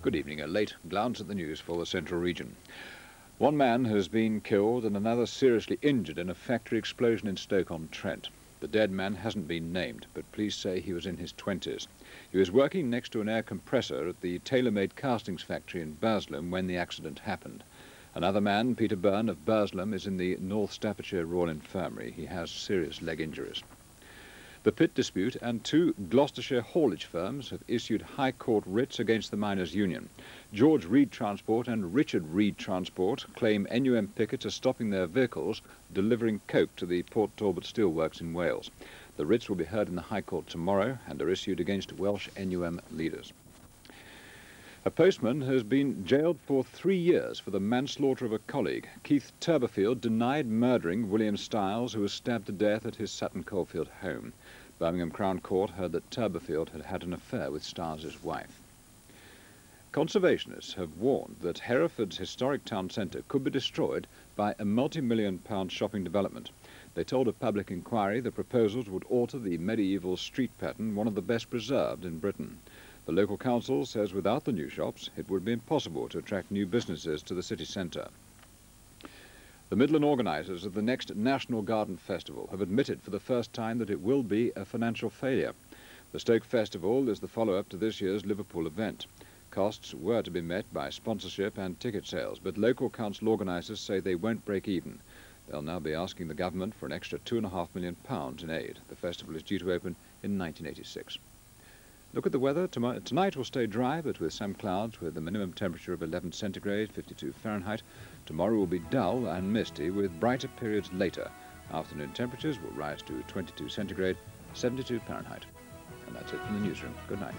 Good evening. A late glance at the news for the central region. One man has been killed and another seriously injured in a factory explosion in Stoke-on-Trent. The dead man hasn't been named, but police say he was in his 20s. He was working next to an air compressor at the tailor-made castings factory in Burslem when the accident happened. Another man, Peter Byrne of Burslem, is in the North Staffordshire Royal Infirmary. He has serious leg injuries. The pit dispute and two Gloucestershire haulage firms have issued High Court writs against the Miners' Union. George Reed Transport and Richard Reed Transport claim NUM pickets are stopping their vehicles delivering coke to the Port Talbot Steelworks in Wales. The writs will be heard in the High Court tomorrow and are issued against Welsh NUM leaders. A postman has been jailed for three years for the manslaughter of a colleague. Keith Turberfield denied murdering William Stiles, who was stabbed to death at his Sutton Coldfield home. Birmingham Crown Court heard that Turberfield had had an affair with Stiles' wife. Conservationists have warned that Hereford's historic town centre could be destroyed by a multi-million pound shopping development. They told a public inquiry the proposals would alter the medieval street pattern, one of the best preserved in Britain. The local council says without the new shops, it would be impossible to attract new businesses to the city centre. The Midland organisers of the next National Garden Festival have admitted for the first time that it will be a financial failure. The Stoke Festival is the follow-up to this year's Liverpool event. Costs were to be met by sponsorship and ticket sales, but local council organisers say they won't break even. They'll now be asking the government for an extra £2.5 million in aid. The festival is due to open in 1986. Look at the weather. Tonight will stay dry, but with some clouds, with a minimum temperature of 11 centigrade, 52 Fahrenheit. Tomorrow will be dull and misty, with brighter periods later. Afternoon temperatures will rise to 22 centigrade, 72 Fahrenheit. And that's it from the newsroom. Good night.